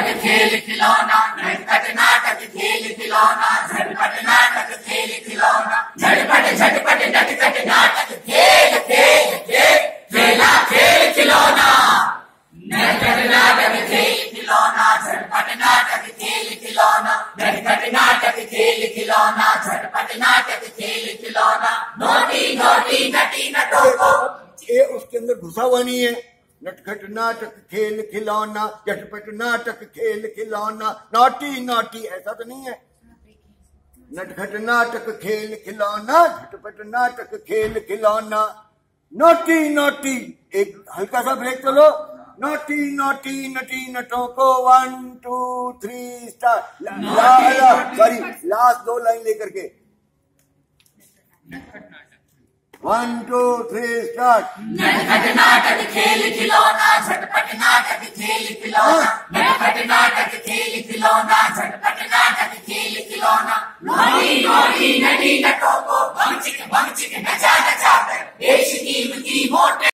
جھنپٹ کھیل کھلونا جھنپٹ ناٹک کھیل کھلونا جھنپٹ ناٹک کھیل کھلونا جھنپٹ جھنپٹ نٹکٹ ناٹک کھیل کھیل کھیلا، کھیل کھلونا۔ نٹکٹ ناٹک کھیل کھلونا جھنپٹ ناٹک کھیل کھلونا جھنپٹ ناٹک کھیل کھلونا جھنپٹ ناٹک کھیل کھلونا۔ نوٹی نوٹی، نٹی، نٹو یہ اس کے اندر گھسا ہوا نہیں ہے۔ نٹ ناٹک کھیل کھلونا جٹ پٹ ناٹک کھیل کھلونا ناٹی ناٹی ایسا تو نہیں ہے نٹ ناٹک کھیل کھلونا جھٹ پٹ ناٹک کھیل کھلونا نوٹی نوٹی ایک ہلکا سا بریک چلو نوٹی نوٹی نٹی نٹوں کو one two three star sorry last دو لائن لے کر کے ون ٹو تھری اسٹارٹ نٹکھٹ ناٹک کھیل کھلونا جھٹپٹ ناٹک کھیل کھلونا نٹکھٹ ناٹک کھیل کھلونا جھٹپٹ ناٹک کھیل کھلونا نوری نوری نٹی نٹوں کو بمچک بمچک نچا نچا